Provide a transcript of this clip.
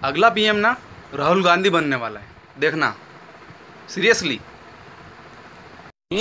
अगला पीएम ना राहुल गांधी बनने वाला है। देखना सीरियसली